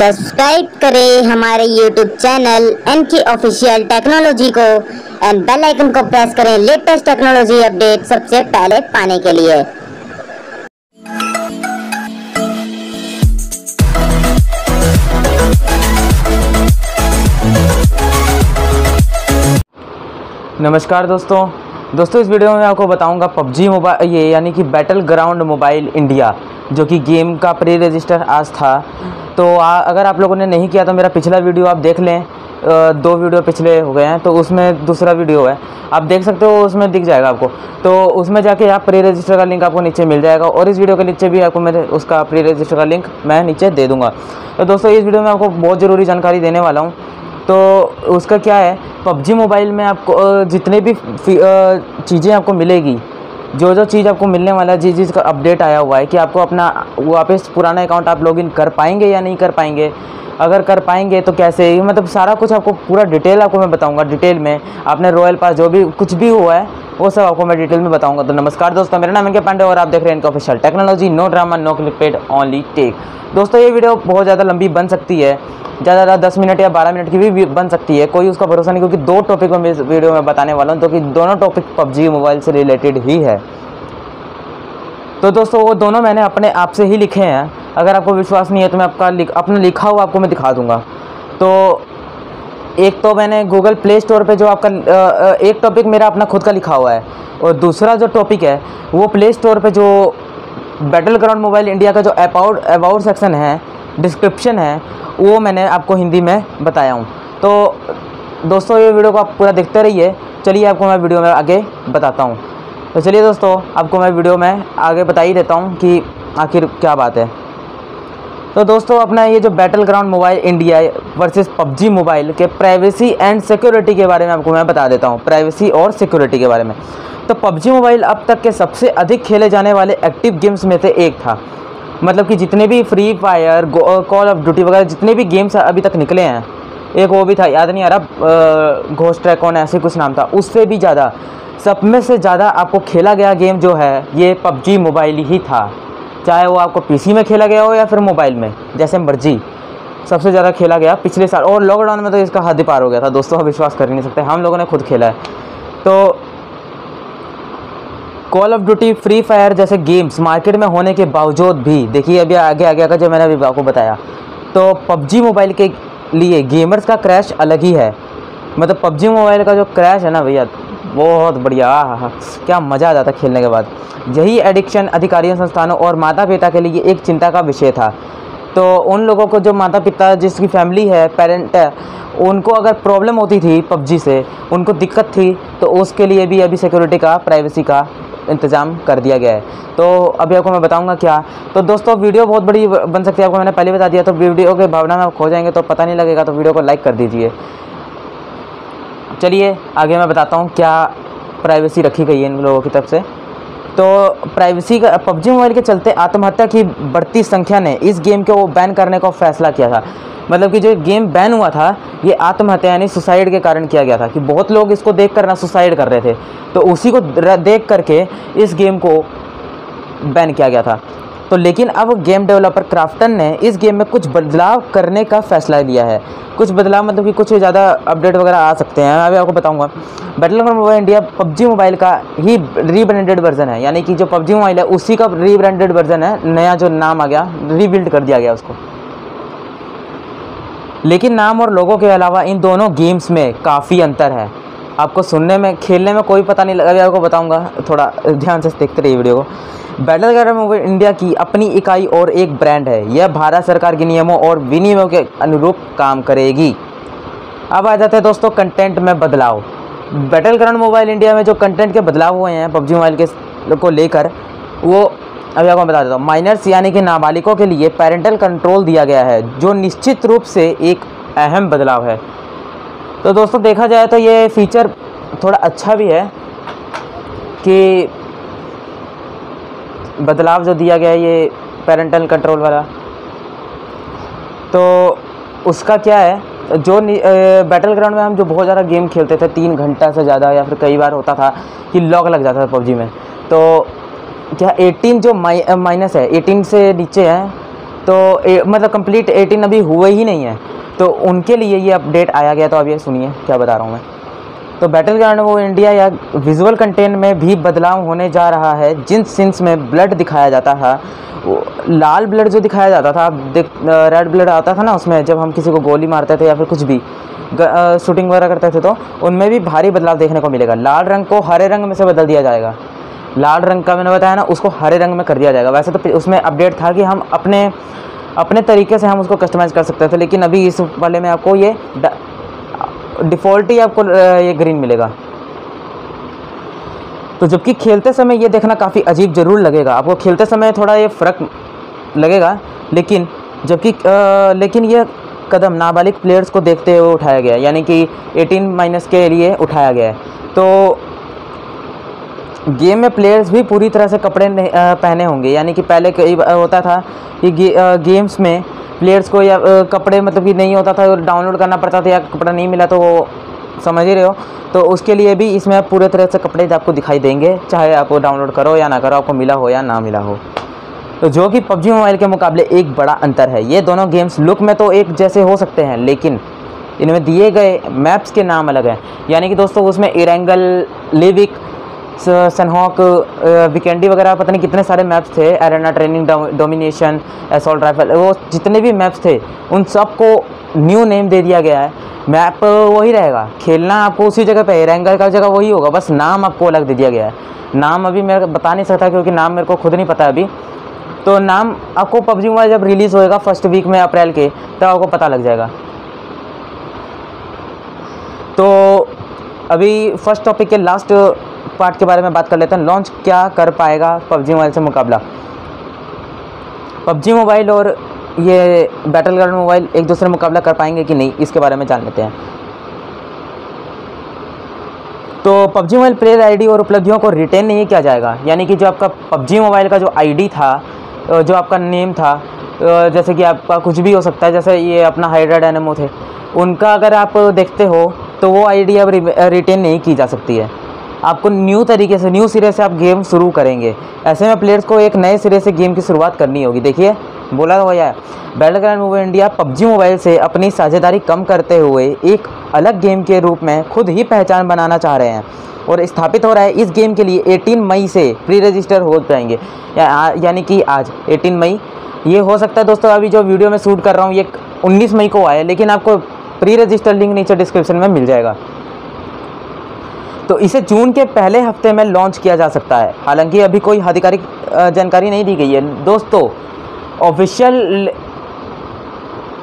Subscribe करें हमारे YouTube channel N K official technology को एंड बेल आइकन को प्रेस करें लेटेस्ट टेक्नोलॉजी अपडेट सबसे पहले पाने के लिए। नमस्कार दोस्तों। दोस्तों, इस वीडियो में आपको बताऊँगा पबजी मोबाइल ये यानी कि बैटल ग्राउंड मोबाइल इंडिया जो कि गेम का प्री रजिस्टर आज था। तो आ, अगर आप लोगों ने नहीं किया तो मेरा पिछला वीडियो आप देख लें। दो वीडियो पिछले हो गए हैं तो उसमें दूसरा वीडियो है। आप देख सकते हो उसमें दिख जाएगा आपको। तो उसमें जाके आप प्री रजिस्टर का लिंक आपको नीचे मिल जाएगा और इस वीडियो के नीचे भी आपको मेरे उसका प्री रजिस्टर का लिंक मैं नीचे दे दूँगा। तो दोस्तों इस वीडियो में आपको बहुत ज़रूरी जानकारी देने वाला हूँ। तो उसका क्या है पबजी मोबाइल में आपको जितने भी चीज़ें आपको मिलेगी जो जो चीज़ आपको मिलने वाला है जिस चीज़ का अपडेट आया हुआ है कि आपको अपना वापस पुराना अकाउंट आप लॉगिन कर पाएँगे या नहीं कर पाएँगे? अगर कर पाएँगे तो कैसे? मतलब सारा कुछ आपको पूरा डिटेल आपको मैं बताऊँगा डिटेल में। आपने रॉयल पास जो भी कुछ भी हुआ है वो सब आपको मैं डिटेल में बताऊँगा। तो नमस्कार दोस्तों, मेरा नाम है पांडे और आप देख रहे हैं इनका official technology no drama no clickbait only tech दोस्तों, ये वीडियो बहुत ज़्यादा लंबी बन सकती है। ज़्यादा ज़्यादा दस मिनट या बारह मिनट की भी बन सकती है। कोई उसका भरोसा नहीं, क्योंकि दो टॉपिक में वीडियो में बताने वाला हूँ तो कि दोनों टॉपिक पबजी मोबाइल से रिलेटेड ही है। तो दोस्तों, वो दोनों मैंने अपने आप से ही लिखे हैं। अगर आपको विश्वास नहीं है तो मैं आपका लिख अपना लिखा हुआ आपको मैं दिखा दूँगा। तो एक तो मैंने गूगल प्ले स्टोर पे जो आपका एक टॉपिक मेरा अपना खुद का लिखा हुआ है, और दूसरा जो टॉपिक है, वो प्ले स्टोर पे जो बैटल ग्राउंड मोबाइल इंडिया का जो अबाउट अबाउट सेक्शन है डिस्क्रिप्शन है, वो मैंने आपको हिंदी में बताया हूँ। तो दोस्तों, ये वीडियो को आप पूरा देखते रहिए। चलिए, आपको मैं वीडियो में आगे बताता हूँ। तो चलिए दोस्तों, आपको मैं वीडियो में आगे बता ही देता हूँ कि आखिर क्या बात है। तो दोस्तों, अपना ये जो battleground mobile India versus PUBG mobile के प्राइवेसी एंड सिक्योरिटी के बारे में आपको मैं बता देता हूँ। प्राइवेसी और सिक्योरिटी के बारे में। तो पबजी मोबाइल अब तक के सबसे अधिक खेले जाने वाले एक्टिव गेम्स में से एक था। मतलब कि जितने भी Free Fire Call of Duty वगैरह जितने भी गेम्स अभी तक निकले हैं, एक वो भी था, याद नहीं आ रहा घोस्ट ट्रैकॉन ऐसे कुछ नाम था। उससे भी ज़्यादा, सब में से ज़्यादा आपको खेला गया गेम जो है, ये पबजी मोबाइल ही था। चाहे वो आपको पीसी में खेला गया हो या फिर मोबाइल में, जैसे मर्ज़ी। सबसे ज़्यादा खेला गया पिछले साल, और लॉकडाउन में तो इसका हद पार हो गया था। दोस्तों आप विश्वास कर ही नहीं सकते, हम लोगों ने खुद खेला है। तो Call of Duty Free Fire जैसे गेम्स मार्केट में होने के बावजूद भी, देखिए अभी आगे आगे का जो मैंने अभी आपको बताया तो पबजी मोबाइल के लिए गेमर्स का क्रैश अलग ही है। मतलब पबजी मोबाइल का जो क्रैश है ना भैया बहुत बढ़िया, आहा क्या मज़ा आ जाता खेलने के बाद। यही एडिक्शन अधिकारियों, संस्थानों और माता पिता के लिए एक चिंता का विषय था। तो उन लोगों को जो माता पिता जिसकी फैमिली है पेरेंट है, उनको अगर प्रॉब्लम होती थी पबजी से, उनको दिक्कत थी तो उसके लिए भी अभी सिक्योरिटी का प्राइवेसी का इंतज़ाम कर दिया गया है। तो अभी आपको मैं बताऊँगा क्या। तो दोस्तों वीडियो बहुत बड़ी बन सकती है, आपको मैंने पहले बता दिया तो वीडियो के भावना में आप खो जाएँगे तो पता नहीं लगेगा तो वीडियो को लाइक कर दीजिए। चलिए, आगे मैं बताता हूँ क्या प्राइवेसी रखी गई है इन लोगों की तरफ़ से। तो प्राइवेसी का, पबजी मोबाइल के चलते आत्महत्या की बढ़ती संख्या ने इस गेम को बैन करने का फैसला किया था। मतलब कि जो गेम बैन हुआ था, ये आत्महत्या यानी सुसाइड के कारण किया गया था कि बहुत लोग इसको देख कर ना सुसाइड कर रहे थे। तो उसी को देख करके इस गेम को बैन किया गया था। तो लेकिन अब गेम डेवलपर क्राफ्टन ने इस गेम में कुछ बदलाव करने का फैसला लिया है। कुछ बदलाव मतलब कि कुछ ज़्यादा अपडेट वगैरह आ सकते हैं। मैं अभी आपको बताऊँगा। Battleground mobile India PUBG mobile का ही रीब्रांडेड वर्जन है। यानी कि जो पबजी मोबाइल है, उसी का रीब्रांडेड वर्जन है। नया जो नाम आ गया रीबिल्ड कर दिया गया उसको। लेकिन नाम और लोगों के अलावा इन दोनों गेम्स में काफ़ी अंतर है। आपको सुनने में, खेलने में कोई पता नहीं लगा, अभी आपको बताऊँगा, थोड़ा ध्यान से देखते रहिए वीडियो को। बैटल ग्राउंड मोबाइल इंडिया की अपनी इकाई और एक ब्रांड है। यह भारत सरकार के नियमों और विनियमों के अनुरूप काम करेगी। अब आ जाते हैं दोस्तों कंटेंट में बदलाव। बैटल ग्राउंड मोबाइल इंडिया में जो कंटेंट के बदलाव हुए हैं, पबजी मोबाइल के को लेकर, वो अभी आपको बता देता हूँ। माइनर्स यानी कि नाबालिगों के लिए पेरेंटल कंट्रोल दिया गया है, जो निश्चित रूप से एक अहम बदलाव है। तो दोस्तों, देखा जाए तो ये फीचर थोड़ा अच्छा भी है कि बदलाव जो दिया गया है ये पेरेंटल कंट्रोल वाला। तो उसका क्या है, जो बैटल ग्राउंड में हम जो बहुत ज़्यादा गेम खेलते थे, तीन घंटा से ज़्यादा या फिर कई बार होता था कि लॉक लग जाता था पबजी में। तो क्या 18 जो माइनस है 18 से नीचे है तो ए, मतलब कंप्लीट 18 अभी हुए ही नहीं है। तो उनके लिए ये अपडेट आया गया तो ये सुनिए क्या बता रहा हूँ मैं। तो बैटल ग्राउंड वो इंडिया या विजुअल कंटेंट में भी बदलाव होने जा रहा है जिन सिंस में ब्लड दिखाया जाता है लाल ब्लड जो दिखाया जाता था रेड ब्लड आता था ना उसमें जब हम किसी को गोली मारते थे या फिर कुछ भी शूटिंग वगैरह करते थे तो उनमें भी भारी बदलाव देखने को मिलेगा। लाल रंग को हरे रंग में से बदल दिया जाएगा। लाल रंग का मैंने बताया ना, उसको हरे रंग में कर दिया जाएगा। वैसे तो उसमें अपडेट था कि हम अपने अपने तरीके से हम उसको कस्टमाइज़ कर सकते थे, लेकिन अभी इस वाले में आपको ये डिफ़ॉल्ट ही आपको ये ग्रीन मिलेगा। तो जबकि खेलते समय ये देखना काफ़ी अजीब ज़रूर लगेगा। आपको खेलते समय थोड़ा ये फ़र्क लगेगा, लेकिन जबकि लेकिन ये कदम नाबालिग प्लेयर्स को देखते हुए उठाया गया यानी कि 18 माइनस के लिए उठाया गया है। तो गेम में प्लेयर्स भी पूरी तरह से कपड़े पहने होंगे। यानी कि पहले कई होता था कि गे, गेम्स में प्लेयर्स को या कपड़े मतलब कि नहीं होता था डाउनलोड करना पड़ता था या कपड़ा नहीं मिला तो वो समझ ही रहे हो। तो उसके लिए भी इसमें पूरे तरह से कपड़े आपको दिखाई देंगे चाहे आप डाउनलोड करो या ना करो आपको मिला हो या ना मिला हो। तो जो कि पबजी मोबाइल के मुकाबले एक बड़ा अंतर है। ये दोनों गेम्स लुक में तो एक जैसे हो सकते हैं लेकिन इनमें दिए गए मैप्स के नाम अलग हैं। यानी कि दोस्तों उसमें इरेंगल लिविक सनहॉक विकेंडी वगैरह पता नहीं कितने सारे मैप्स थे arena training domination assault rifle वो जितने भी मैप्स थे, उन सबको न्यू नेम दे दिया गया है। मैप वही रहेगा। खेलना आपको उसी जगह पे एरेंगल का जगह वही होगा, बस नाम आपको अलग दे दिया गया है। नाम अभी मैं बता नहीं सकता क्योंकि नाम मेरे को खुद नहीं पता अभी। तो नाम आपको पबजी मोबाइल जब रिलीज़ होएगा फ़र्स्ट वीक में अप्रैल के, तब आपको पता लग जाएगा। तो अभी फ़र्स्ट टॉपिक के लास्ट पार्ट के बारे में बात कर लेते हैं। लॉन्च क्या कर पाएगा पबजी मोबाइल से मुकाबला? पबजी मोबाइल और ये बैटल ग्राउंड मोबाइल एक दूसरे मुकाबला कर पाएँगे कि नहीं, इसके बारे में जान लेते हैं। तो पबजी मोबाइल प्लेयर आईडी और उपलब्धियों को रिटेन नहीं किया जाएगा। यानी कि जो आपका पबजी मोबाइल का जो आईडी था जो आपका नेम था जैसे कि आपका कुछ भी हो सकता है, जैसे ये अपना हाइड्रा एनमो थे, उनका अगर आप देखते हो तो वो आईडी अब रिटेन नहीं की जा सकती है। आपको न्यू तरीके से न्यू सिरे से आप गेम शुरू करेंगे। ऐसे में प्लेयर्स को एक नए सिरे से गेम की शुरुआत करनी होगी। देखिए बोला तो भैया battleground mobile India PUBG mobile से अपनी साझेदारी कम करते हुए एक अलग गेम के रूप में खुद ही पहचान बनाना चाह रहे हैं और स्थापित हो रहा है। इस गेम के लिए 18 मई से प्री रजिस्टर हो जाएँगे। या, यानी कि आज 18 मई। ये हो सकता है दोस्तों अभी जो वीडियो में शूट कर रहा हूँ ये 19 मई को आया लेकिन आपको प्री रजिस्टर लिंक नीचे डिस्क्रिप्शन में मिल जाएगा। तो इसे जून के पहले हफ़्ते में लॉन्च किया जा सकता है। हालाँकि अभी कोई आधिकारिक जानकारी नहीं दी गई है। दोस्तों, ऑफिशियल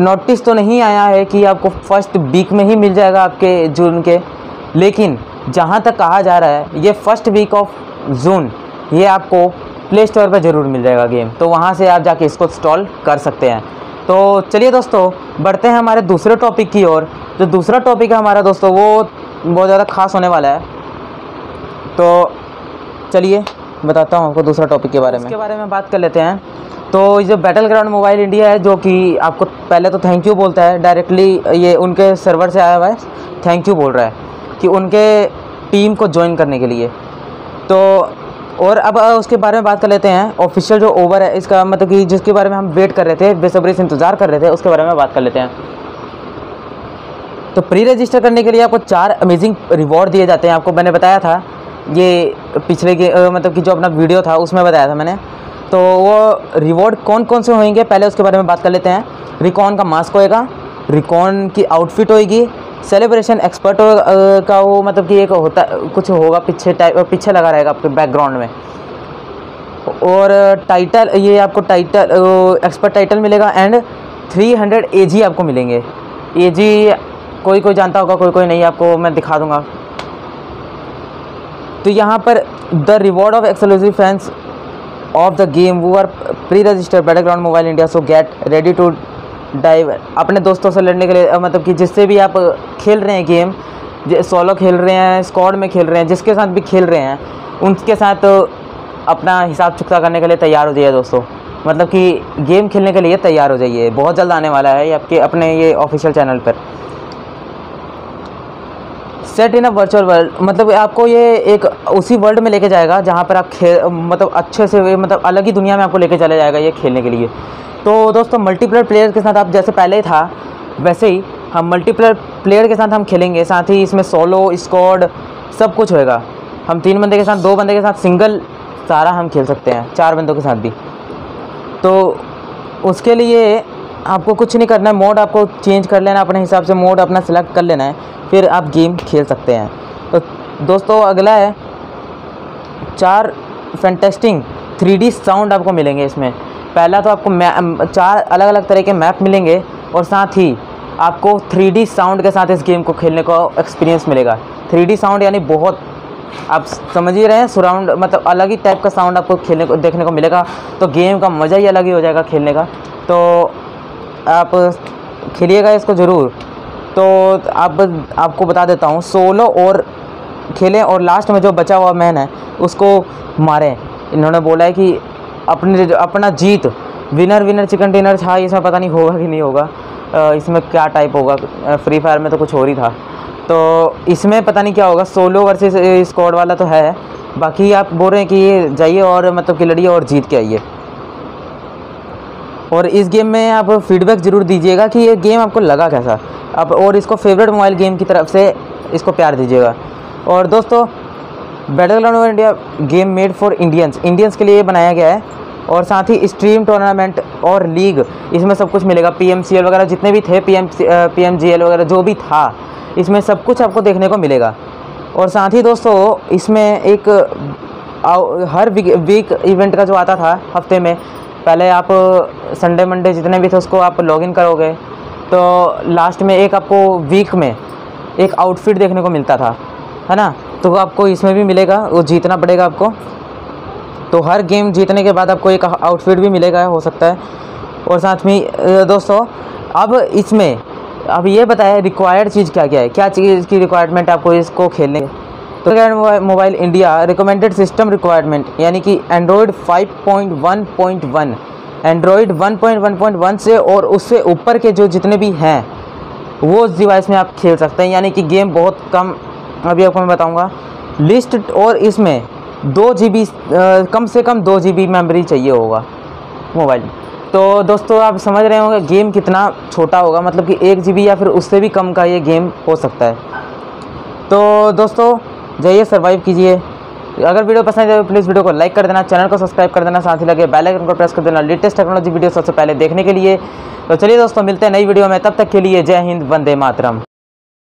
नोटिस तो नहीं आया है कि आपको फ़र्स्ट वीक में ही मिल जाएगा आपके जून के, लेकिन जहाँ तक कहा जा रहा है, ये फ़र्स्ट वीक ऑफ़ जून, ये आपको प्ले स्टोर पर ज़रूर मिल जाएगा गेम। तो वहाँ से आप जाके इसको इंस्टॉल कर सकते हैं। तो चलिए दोस्तों, बढ़ते हैं हमारे दूसरे टॉपिक की ओर। जो दूसरा टॉपिक है हमारा दोस्तों, वो बहुत ज़्यादा खास होने वाला है। तो चलिए, बताता हूँ आपको दूसरा टॉपिक के बारे में। इसके बारे में बात कर लेते हैं। तो जो बैटल ग्राउंड मोबाइल इंडिया है, जो कि आपको पहले तो थैंक यू बोलता है डायरेक्टली ये उनके सर्वर से आया हुआ है थैंक यू बोल रहा है कि उनके टीम को ज्वाइन करने के लिए। तो और अब उसके बारे में बात कर लेते हैं। ऑफिशियल जो ओवर है, इसका मतलब कि जिसके बारे में हम वेट कर रहे थे, बेसब्री से इंतज़ार कर रहे थे, उसके बारे में बात कर लेते हैं। तो प्री रजिस्टर करने के लिए आपको चार अमेजिंग रिवॉर्ड दिए जाते हैं, आपको मैंने बताया था। ये पिछले के मतलब कि जो अपना वीडियो था, उसमें बताया था मैंने। तो वो रिवॉर्ड कौन कौन से होंगे, पहले उसके बारे में बात कर लेते हैं। रिकॉन का मास्क होएगा रिकॉन की आउटफिट होएगी सेलिब्रेशन एक्सपर्ट का वो मतलब कि एक होता, कुछ होगा, पीछे टाइप पीछे लगा रहेगा आपके बैकग्राउंड में। और टाइटल ये आपको टाइटल एक्सपर्ट टाइटल मिलेगा एंड 300 हंड्रेड आपको मिलेंगे। ए कोई कोई जानता होगा कोई कोई नहीं, आपको मैं दिखा दूँगा। तो यहाँ पर the reward of exclusive fans of the game who are pre register battleground mobile India so get ready to dive अपने दोस्तों से लड़ने के लिए मतलब कि जिससे भी आप खेल रहे हैं गेम सोलो खेल रहे हैं स्क्वाड में खेल रहे हैं, जिसके साथ भी खेल रहे हैं, उनके साथ अपना हिसाब चुकता करने के लिए तैयार हो जाइए दोस्तों। मतलब कि गेम खेलने के लिए तैयार हो जाइए, बहुत जल्द आने वाला है आपके अपने ये ऑफिशियल चैनल पर। Set in a virtual world मतलब आपको ये एक उसी वर्ल्ड में लेके जाएगा जहाँ पर आप खेल मतलब अच्छे से मतलब अलग ही दुनिया में आपको लेके चला जाएगा ये खेलने के लिए। तो दोस्तों मल्टीप्लेयर प्लेयर के साथ आप जैसे पहले ही था, वैसे ही हम मल्टीप्लेयर प्लेयर के साथ हम खेलेंगे। साथ ही इसमें सोलो स्क्वाड सब कुछ होएगा। हम तीन बंदे के साथ, दो बंदे के साथ सिंगल सारा हम खेल सकते हैं, चार बंदों के साथ भी। तो उसके लिए आपको कुछ नहीं करना है मोड आपको चेंज कर लेना अपने हिसाब से मोड अपना सेलेक्ट कर लेना है, फिर आप गेम खेल सकते हैं। तो दोस्तों, अगला है, चार फैंटेस्टिंग थ्री साउंड आपको मिलेंगे इसमें। पहला तो आपको चार अलग अलग तरह के मैप मिलेंगे और साथ ही आपको थ्री साउंड के साथ इस गेम को खेलने का एक्सपीरियंस मिलेगा। थ्री साउंड यानी बहुत, आप समझ ही रहे हैं सराउंड मतलब अलग ही टाइप का साउंड आपको खेलने को, देखने को मिलेगा तो गेम का मज़ा ही अलग ही हो जाएगा खेलने का। तो आप खेलिएगा इसको ज़रूर। तो आप आपको बता देता हूँ, सोलो और खेलें और लास्ट में जो बचा हुआ मैन है, उसको मारें। इन्होंने बोला है कि अपने अपना जीत विनर विनर चिकन डिनर था इसमें पता नहीं होगा कि नहीं होगा। इसमें क्या टाइप होगा? फ्री फायर में तो कुछ और ही था। तो इसमें पता नहीं क्या होगा, सोलो वर्सेस स्क्वाड वाला तो है। बाकी आप बोल रहे हैं कि जाइए और मतलब कि लड़िए और जीत के आइए। और इस गेम में आप फीडबैक ज़रूर दीजिएगा कि ये गेम आपको लगा कैसा। आप और इसको फेवरेट मोबाइल गेम की तरफ़ से इसको प्यार दीजिएगा। और दोस्तों battleground of India game made for Indians Indians के लिए बनाया गया है और साथ ही स्ट्रीम टूर्नामेंट और लीग इसमें सब कुछ मिलेगा। पीएमसीएल वगैरह जितने भी थे पी एम वगैरह, जो भी था, इसमें सब कुछ आपको देखने को मिलेगा। और साथ ही दोस्तों, इसमें एक हर वीक इवेंट का जो आता था, हफ़्ते में पहले आप संडे मंडे जितने भी थे उसको आप लॉगिन करोगे तो लास्ट में एक आपको वीक में एक आउटफिट देखने को मिलता था, है ना? तो आपको इसमें भी मिलेगा, वो जीतना पड़ेगा आपको। तो हर गेम जीतने के बाद आपको एक आउटफिट भी मिलेगा, हो सकता है। और साथ में दोस्तों, अब इसमें, अब ये बताया रिक्वायर्ड चीज़ क्या क्या है? क्या चीज़ की रिक्वायरमेंट आपको इसको खेलने तो mobile India recommended system requirement यानी कि एंड्रॉयड 5.1.1 एंड्रॉयड 1.1.1 से और उससे ऊपर के जो जितने भी हैं, वो उस डिवाइस में आप खेल सकते हैं, यानी कि गेम बहुत कम, अभी आपको मैं बताऊँगा। लिस्ट और इसमें दो जीबी कम से कम दो जी मेमोरी चाहिए होगा मोबाइल तो दोस्तों, आप समझ रहे होंगे गेम कितना छोटा होगा मतलब कि एक जी या फिर उससे भी कम का ये गेम हो सकता है। तो दोस्तों जाइए सर्वाइव कीजिए। अगर वीडियो पसंद है तो प्लीज़ वीडियो को लाइक कर देना चैनल को सब्सक्राइब कर देना, साथ ही लगे बेल आइकन को प्रेस कर देना लेटेस्ट टेक्नोलॉजी वीडियो सबसे पहले देखने के लिए। तो चलिए दोस्तों, मिलते हैं नई वीडियो में, तब तक के लिए जय हिंद, वंदे मातरम।